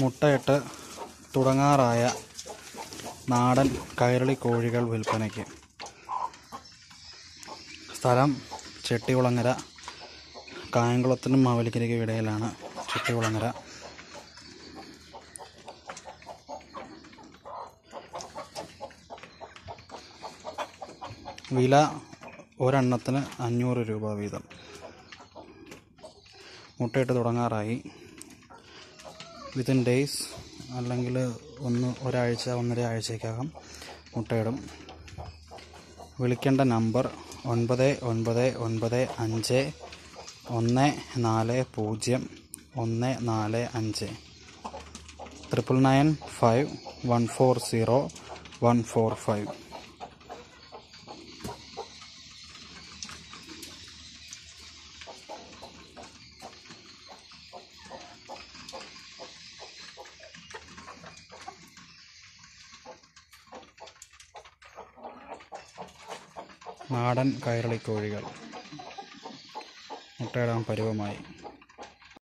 മുട്ടയിട്ട് തുടങ്ങാറായ നാടൻ കയറളി കോഴികൾ വിൽപ്പനയ്ക്ക്. സ്ഥലം ചെട്ടികുളങ്ങര കായംകുളത്തിനും മാവേലിക്കരയ്ക്കും ഇടയിലാണ് ചെട്ടികുളങ്ങര. വില ഒരെണ്ണത്തിന് അഞ്ഞൂറ് രൂപ വീതം. മുട്ടയിട്ട് തുടങ്ങാറായി. വിത്തിൻ ഡേയ്സ് അല്ലെങ്കിൽ ഒന്ന് ഒരാഴ്ച ഒന്നര ആഴ്ചയ്ക്കകം മുട്ടയിടും. വിളിക്കേണ്ട നമ്പർ ഒൻപത് ഒൻപത് ഒൻപത് അഞ്ച് ഒന്ന് നാല് പൂജ്യം ഒന്ന് നാല് അഞ്ച്. Triple nine five one four zero one four five നാടൻ കൈരളി കോഴികൾ. മുട്ടയിടാൻ പരുവമായി.